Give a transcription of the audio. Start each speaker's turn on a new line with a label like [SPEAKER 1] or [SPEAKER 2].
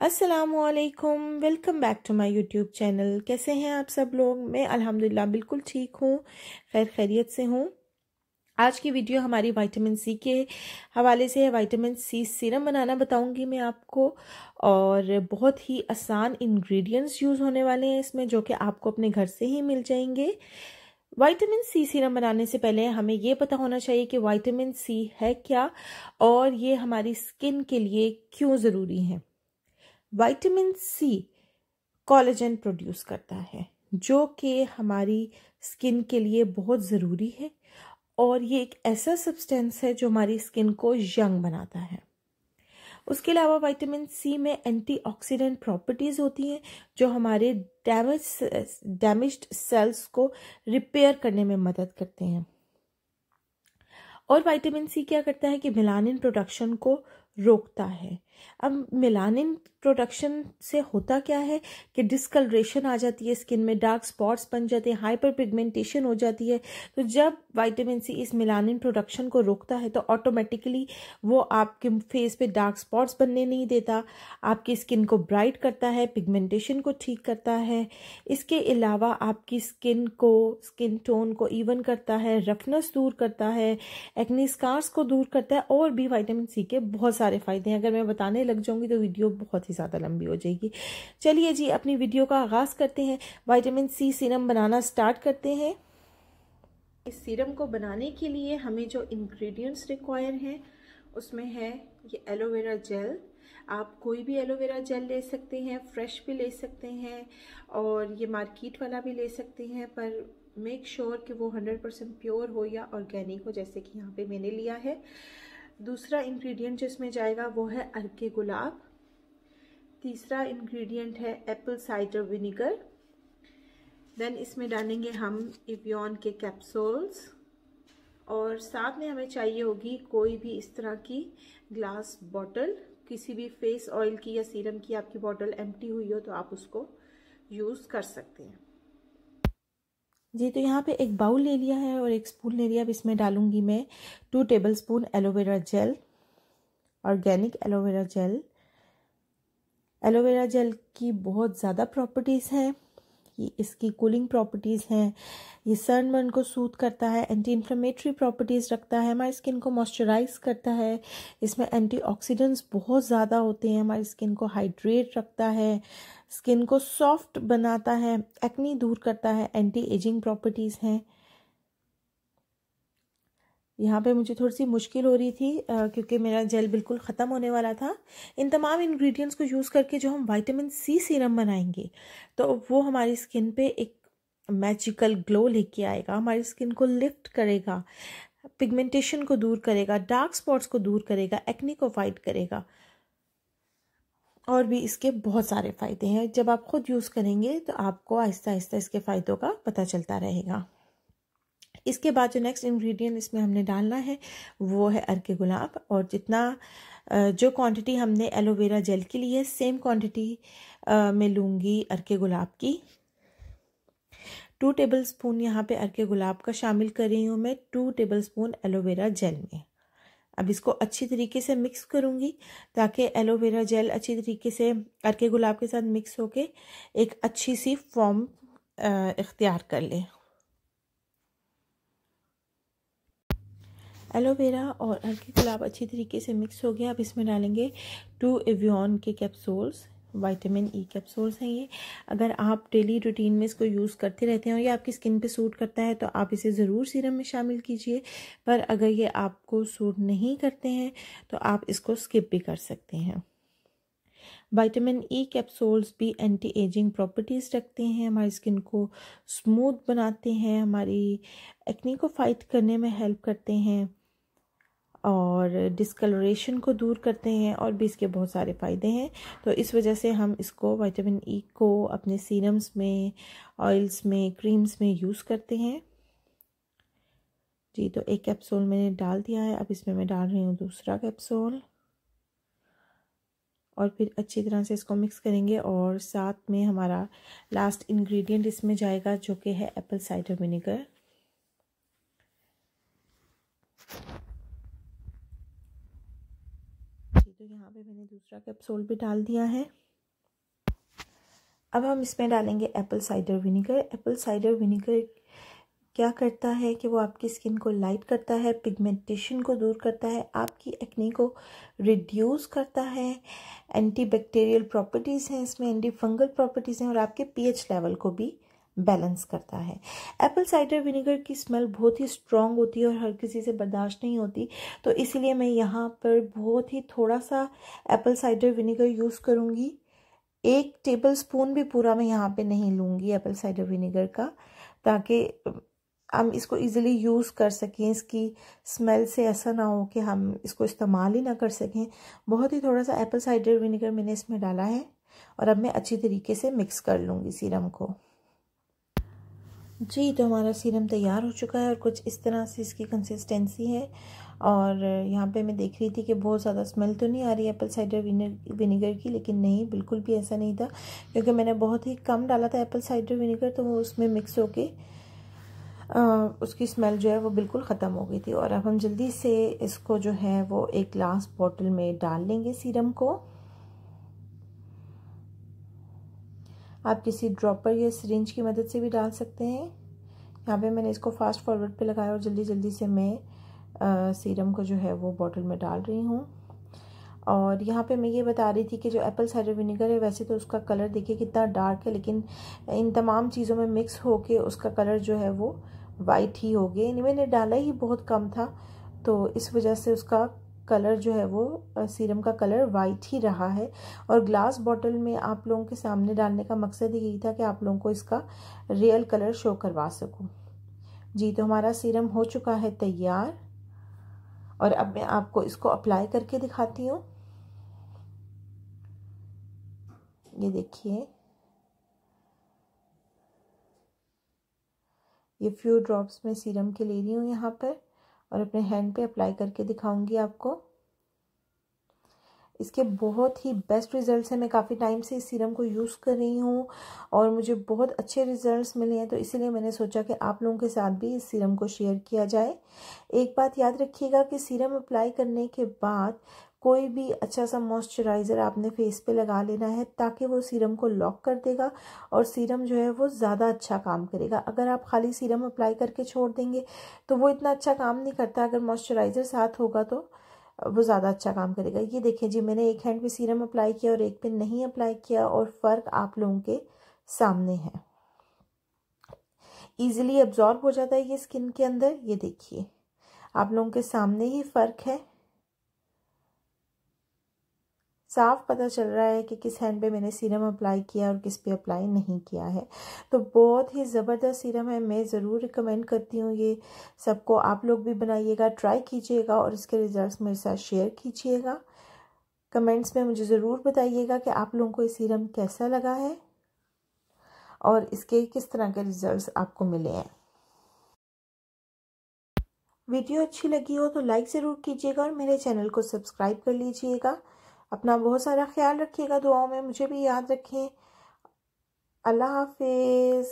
[SPEAKER 1] असलकुम welcome back to my YouTube channel कैसे हैं आप सब लोग? मैं अल्हम्दुलिल्लाह बिल्कुल ठीक हूँ। खैर, खैरियत से हूँ। आज की वीडियो हमारी विटामिन सी के हवाले से है। विटामिन सी सीरम बनाना बताऊँगी मैं आपको। और बहुत ही आसान इंग्रेडिएंट्स यूज़ होने वाले हैं इसमें, जो कि आपको अपने घर से ही मिल जाएँगे। विटामिन सी सीरम बनाने से पहले हमें ये पता होना चाहिए कि विटामिन सी है क्या? और ये हमारी स्किन के लिए क्यों ज़रूरी है? विटामिन सी कॉलेजन प्रोड्यूस करता है, जो कि हमारी स्किन के लिए बहुत ज़रूरी है और ये एक ऐसा सब्सटेंस है जो हमारी स्किन को यंग बनाता है। उसके अलावा विटामिन सी में एंटीऑक्सीडेंट प्रॉपर्टीज़ होती हैं, जो हमारे डैमेज डैमेज्ड सेल्स को रिपेयर करने में मदद करते हैं। और विटामिन सी क्या करता है कि मिलानिन प्रोडक्शन को रोकता है। अब मिलानिन प्रोडक्शन से होता क्या है कि डिस्कलरेशन आ जाती है स्किन में डार्क स्पॉट्स बन जाते हैं हाइपर पिगमेंटेशन हो जाती है। तो जब विटामिन सी इस मिलानिन प्रोडक्शन को रोकता है तो ऑटोमेटिकली वो आपके फेस पे डार्क स्पॉट्स बनने नहीं देता। आपकी स्किन को ब्राइट करता है पिगमेंटेशन को ठीक करता है। इसके अलावा आपकी स्किन को स्किन टोन को इवन करता है रफनेस दूर करता है एक्नी स्कार्स को दूर करता है, और भी वाइटामिन सी के बहुत सारे फ़ायदे हैं। अगर मैं बताने लग जाऊँगी तो वीडियो बहुत ही ज़्यादा लंबी हो जाएगी। चलिए जी, अपनी वीडियो का आगाज़ करते हैं। वाइटामिन सी सीरम बनाना स्टार्ट करते हैं। इस सीरम को बनाने के लिए हमें जो इंग्रेडिएंट्स रिक्वायर हैं, उसमें है ये एलोवेरा जेल आप कोई भी एलोवेरा जेल ले सकते हैं फ्रेश भी ले सकते हैं, और ये मार्केट वाला भी ले सकते हैं, पर मेक श्योर sure कि वो 100 परसेंट प्योर हो या ऑर्गेनिक हो, जैसे कि यहाँ पे मैंने लिया है। दूसरा इंग्रेडिएंट जिसमें जाएगा वो है अर्के गुलाब। तीसरा इंग्रेडिएंट है एप्पल साइडर विनीगर देन इसमें डालेंगे हम इवियन के कैप्सूल्स और साथ में हमें चाहिए होगी कोई भी इस तरह की ग्लास बॉटल किसी भी फेस ऑयल की या सीरम की आपकी बॉटल एम्प्टी हुई हो तो आप उसको यूज़ कर सकते हैं। जी तो यहाँ पे एक बाउल ले लिया है और एक स्पून ले लिया। अब इसमें डालूँगी मैं two tablespoon aloe vera gel organic aloe vera gel aloe vera gel की बहुत ज़्यादा प्रॉपर्टीज़ हैं। ये इसकी कूलिंग प्रॉपर्टीज़ हैं। ये सन बर्न को सूथ करता है एंटी इन्फ्लेमेटरी प्रॉपर्टीज़ रखता है, हमारी स्किन को मॉइस्चराइज करता है। इसमें एंटीऑक्सीडेंट्स बहुत ज़्यादा होते हैं, हमारी स्किन को हाइड्रेट रखता है। स्किन को सॉफ्ट बनाता है एक्नी दूर करता है एंटी एजिंग प्रॉपर्टीज़ हैं। यहाँ पे मुझे थोड़ी सी मुश्किल हो रही थी क्योंकि मेरा जेल बिल्कुल ख़त्म होने वाला था। इन तमाम इंग्रेडिएंट्स को यूज़ करके जो हम विटामिन सी सीरम बनाएँगे तो वो हमारी स्किन पे एक मैजिकल ग्लो लेके आएगा, हमारी स्किन को लिफ्ट करेगा पिगमेंटेशन को दूर करेगा डार्क स्पॉट्स को दूर करेगा एक्नी को फाइट करेगा। और भी इसके बहुत सारे फ़ायदे हैं। जब आप ख़ुद यूज़ करेंगे तो आपको आहिस्ता आहिस्ता इसके फ़ायदों का पता चलता रहेगा। इसके बाद जो नेक्स्ट इंग्रेडिएंट इसमें हमने डालना है, वो है अर्के गुलाब। और जितना जो क्वांटिटी हमने एलोवेरा जेल की ली है सेम क्वांटिटी में लूँगी अर्के गुलाब की। टू टेबल स्पून यहाँ पे अर्के गुलाब का शामिल कर रही हूँ मैं two tablespoon aloe vera gel में। अब इसको अच्छी तरीके से मिक्स करूँगी, ताकि एलोवेरा जेल अच्छी तरीके से अर्के गुलाब के साथ मिक्स होके एक अच्छी सी फॉर्म इख्तियार कर ले। एलोवेरा और अर्की गुलाब अच्छी तरीके से मिक्स हो गया। अब इसमें डालेंगे टू एवियन के कैप्सूल्स विटामिन ई कैप्सूल्स हैं ये। अगर आप डेली रूटीन में इसको यूज़ करते रहते हैं और ये आपकी स्किन पे सूट करता है तो आप इसे ज़रूर सीरम में शामिल कीजिए। पर अगर ये आपको सूट नहीं करते हैं तो आप इसको स्किप भी कर सकते हैं। विटामिन ई कैप्सूल्स भी एंटी एजिंग प्रॉपर्टीज़ रखते हैं, हमारी स्किन को स्मूथ बनाते हैं, हमारी एक्नी को फाइट करने में हेल्प करते हैं। और डिस्कलरेशन को दूर करते हैं और भी इसके बहुत सारे फ़ायदे हैं। तो इस वजह से हम इसको विटामिन ई e को अपने सीरम्स में ऑयल्स में क्रीम्स में यूज़ करते हैं। जी तो एक कैप्सूल मैंने डाल दिया है। अब इसमें मैं डाल रही हूँ दूसरा कैप्सूल और फिर अच्छी तरह से इसको मिक्स करेंगे और साथ में हमारा लास्ट इंग्रेडिएंट इसमें जाएगा, जो कि है एप्पल साइडर विनेगर तो यहाँ पे मैंने दूसरा कैप्सूल भी डाल दिया है। अब हम इसमें डालेंगे apple cider vinegar apple cider vinegar क्या करता है कि वो आपकी स्किन को लाइट करता है पिगमेंटेशन को दूर करता है, आपकी एक्नी को रिड्यूस करता है। एंटी बैक्टीरियल प्रॉपर्टीज़ हैं इसमें एंटी फंगल प्रॉपर्टीज़ हैं और आपके पीएच लेवल को भी बैलेंस करता है। एप्पल साइडर विनेगर की स्मेल बहुत ही स्ट्रॉन्ग होती है और हर किसी से बर्दाश्त नहीं होती। तो इसीलिए मैं यहाँ पर बहुत ही थोड़ा सा एप्पल साइडर विनेगर यूज़ करूँगी। एक टेबल स्पून भी पूरा मैं यहाँ पे नहीं लूँगी एप्पल साइडर विनेगर का, ताकि हम इसको इजीली यूज़ कर सकें। इसकी स्मेल से ऐसा ना हो कि हम इसको इस्तेमाल ही ना कर सकें। बहुत ही थोड़ा सा एप्पल साइडर विनेगर मैंने इसमें डाला है और अब मैं अच्छी तरीके से मिक्स कर लूँगी सीरम को। जी तो हमारा सीरम तैयार हो चुका है और कुछ इस तरह से इसकी कंसिस्टेंसी है। और यहाँ पे मैं देख रही थी कि बहुत ज़्यादा स्मेल तो नहीं आ रही एप्पल साइडर विनेगर की, लेकिन नहीं, बिल्कुल भी ऐसा नहीं था। क्योंकि मैंने बहुत ही कम डाला था एप्पल साइडर विनेगर तो वो उसमें मिक्स होके उसकी स्मेल जो है वो बिल्कुल ख़त्म हो गई थी। और अब हम जल्दी से इसको जो है वो एक ग्लास बॉटल में डाल लेंगे सीरम को। आप किसी ड्रॉपर या सिरिंज की मदद से भी डाल सकते हैं। यहाँ पे मैंने इसको फास्ट फॉरवर्ड पे लगाया और जल्दी जल्दी से मैं आ, सीरम को जो है वो बॉटल में डाल रही हूँ। और यहाँ पे मैं ये बता रही थी कि जो एप्पल साइडर विनेगर है वैसे तो उसका कलर देखिए कितना डार्क है लेकिन इन तमाम चीज़ों में मिक्स होके उसका कलर जो है वो वाइट ही हो गया। मैंने डाला ही बहुत कम था तो इस वजह से उसका कलर जो है वो सीरम का कलर वाइट ही रहा है। और ग्लास बॉटल में आप लोगों के सामने डालने का मकसद यही था कि आप लोगों को इसका रियल कलर शो करवा सकूँ। जी तो हमारा सीरम हो चुका है तैयार। और अब मैं आपको इसको अप्लाई करके दिखाती हूँ। ये देखिए। ये फ्यू ड्रॉप्स मैं सीरम के ले रही हूँ यहाँ पर। और अपने हैंड पे अप्लाई करके दिखाऊँगी आपको। इसके बहुत ही बेस्ट रिजल्ट्स हैं। मैं काफ़ी टाइम से इस सीरम को यूज़ कर रही हूँ और मुझे बहुत अच्छे रिजल्ट्स मिले हैं। तो इसीलिए मैंने सोचा कि आप लोगों के साथ भी इस सीरम को शेयर किया जाए। एक बात याद रखिएगा कि सीरम अप्लाई करने के बाद कोई भी अच्छा सा मॉइस्चराइज़र आपने फेस पे लगा लेना है ताकि वो सीरम को लॉक कर देगा और सीरम जो है वो ज़्यादा अच्छा काम करेगा। अगर आप खाली सीरम अप्लाई करके छोड़ देंगे तो वो इतना अच्छा काम नहीं करता। अगर मॉइस्चराइज़र साथ होगा तो वो ज़्यादा अच्छा काम करेगा। ये देखें जी, मैंने एक हैंड पे सीरम अप्लाई किया और एक पे नहीं अप्लाई किया और फ़र्क आप लोगों के सामने है। ईजिली एब्जॉर्ब हो जाता है ये स्किन के अंदर। ये देखिए, आप लोगों के सामने ही फ़र्क है। साफ़ पता चल रहा है कि किस हैंड पे मैंने सीरम अप्लाई किया और किस पे अप्लाई नहीं किया है। तो बहुत ही ज़बरदस्त सीरम है। मैं ज़रूर रिकमेंड करती हूँ ये। सबको आप लोग भी बनाइएगा ट्राई कीजिएगा और इसके रिज़ल्ट मेरे साथ शेयर कीजिएगा। कमेंट्स में मुझे ज़रूर बताइएगा कि आप लोगों को ये सीरम कैसा लगा है और इसके किस तरह के रिज़ल्ट आपको मिले हैं। वीडियो अच्छी लगी हो तो लाइक ज़रूर कीजिएगा और मेरे चैनल को सब्सक्राइब कर लीजिएगा। अपना बहुत सारा ख्याल रखिएगा दुआओं में मुझे भी याद रखें। अल्लाह हाफिज़।